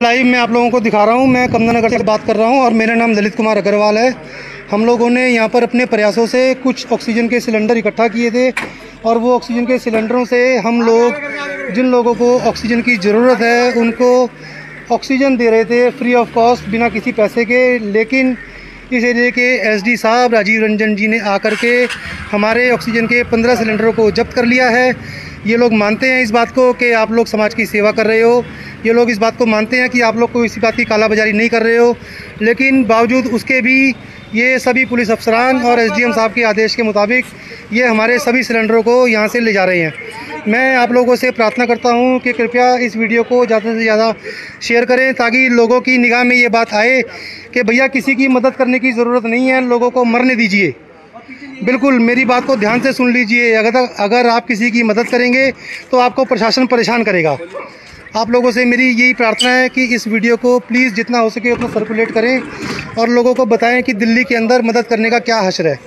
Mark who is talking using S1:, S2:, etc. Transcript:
S1: Live मैं आप लोगों को दिखा रहा हूँ। मैं कमला से बात कर रहा हूँ और मेरा नाम ललित कुमार अग्रवाल है। हम लोगों ने यहाँ पर अपने प्रयासों से कुछ ऑक्सीजन के सिलेंडर इकट्ठा किए थे और वो ऑक्सीजन के सिलेंडरों से हम लोग, जिन लोगों को ऑक्सीजन की ज़रूरत है, उनको ऑक्सीजन दे रहे थे फ्री ऑफ़ कॉस्ट बिना किसी पैसे के। लेकिन इस एरिए के एसडी साहब, राजीव रंजन जी ने आकर के हमारे ऑक्सीजन के पंद्रह सिलेंडरों को जब्त कर लिया है। ये लोग मानते हैं इस बात को कि आप लोग समाज की सेवा कर रहे हो। ये लोग इस बात को मानते हैं कि आप लोग कोई इसी बात की कालाबाजारी नहीं कर रहे हो, लेकिन बावजूद उसके भी ये सभी पुलिस अफसरान और एसडीएम साहब के आदेश के मुताबिक ये हमारे सभी सिलेंडरों को यहाँ से ले जा रहे हैं। मैं आप लोगों से प्रार्थना करता हूँ कि कृपया इस वीडियो को ज़्यादा से ज़्यादा शेयर करें, ताकि लोगों की निगाह में ये बात आए कि भैया किसी की मदद करने की ज़रूरत नहीं है, लोगों को मरने दीजिए। बिल्कुल, मेरी बात को ध्यान से सुन लीजिए। अगर अगर आप किसी की मदद करेंगे तो आपको प्रशासन परेशान करेगा। आप लोगों से मेरी यही प्रार्थना है कि इस वीडियो को प्लीज़ जितना हो सके उतना सर्कुलेट करें और लोगों को बताएँ कि दिल्ली के अंदर मदद करने का क्या हशर है।